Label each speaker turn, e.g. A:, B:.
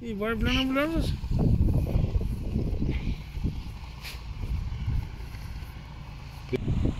A: E vai blana blana. Thank